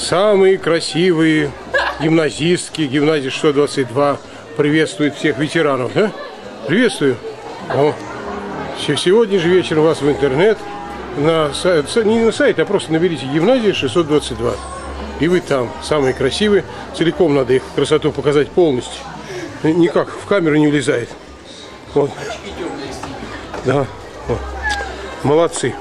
Самые красивые гимназистки гимназии 622 приветствуют всех ветеранов, да? Приветствую. О, сегодня же вечером вас в интернет, на сайт, не на сайт, а просто наберите гимназия 622. И вы там, самые красивые. Целиком надо их красоту показать полностью. Никак в камеру не влезает. Вот. Да. Вот. Молодцы.